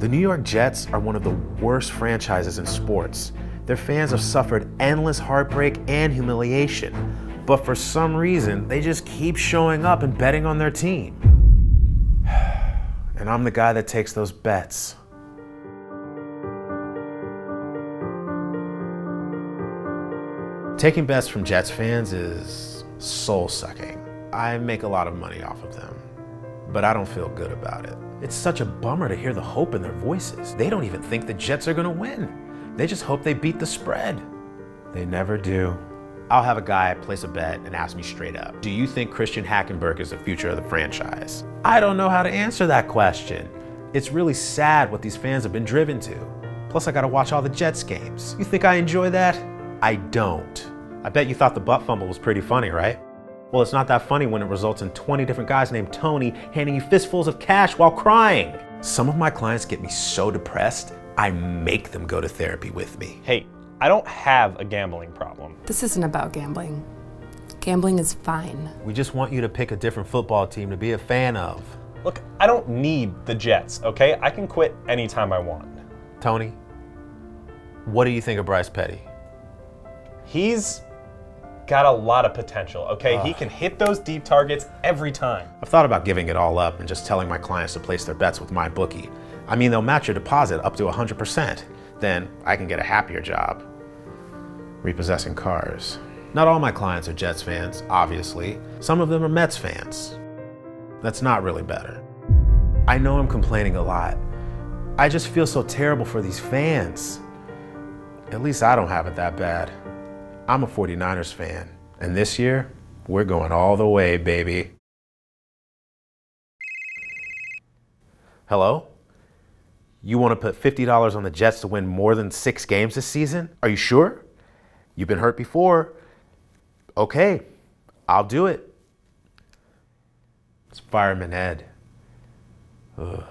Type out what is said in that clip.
The New York Jets are one of the worst franchises in sports. Their fans have suffered endless heartbreak and humiliation. But for some reason, they just keep showing up and betting on their team. And I'm the guy that takes those bets. Taking bets from Jets fans is soul sucking. I make a lot of money off of them, but I don't feel good about it. It's such a bummer to hear the hope in their voices. They don't even think the Jets are gonna win. They just hope they beat the spread. They never do. I'll have a guy place a bet and ask me straight up, do you think Christian Hackenberg is the future of the franchise? I don't know how to answer that question. It's really sad what these fans have been driven to. Plus I gotta watch all the Jets games. You think I enjoy that? I don't. I bet you thought the butt fumble was pretty funny, right? Well, it's not that funny when it results in 20 different guys named Tony handing you fistfuls of cash while crying. Some of my clients get me so depressed, I make them go to therapy with me. Hey, I don't have a gambling problem. This isn't about gambling. Gambling is fine. We just want you to pick a different football team to be a fan of. Look, I don't need the Jets, okay? I can quit anytime I want. Tony, what do you think of Bryce Petty? He's got a lot of potential, okay? He can hit those deep targets every time. I've thought about giving it all up and just telling my clients to place their bets with MyBookie. I mean, they'll match your deposit up to 100%. Then I can get a happier job repossessing cars. Not all my clients are Jets fans, obviously. Some of them are Mets fans. That's not really better. I know I'm complaining a lot. I just feel so terrible for these fans. At least I don't have it that bad. I'm a 49ers fan, and this year, we're going all the way, baby. Hello? You want to put $50 on the Jets to win more than six games this season? Are you sure? You've been hurt before. Okay, I'll do it. It's Fireman Ed. Ugh.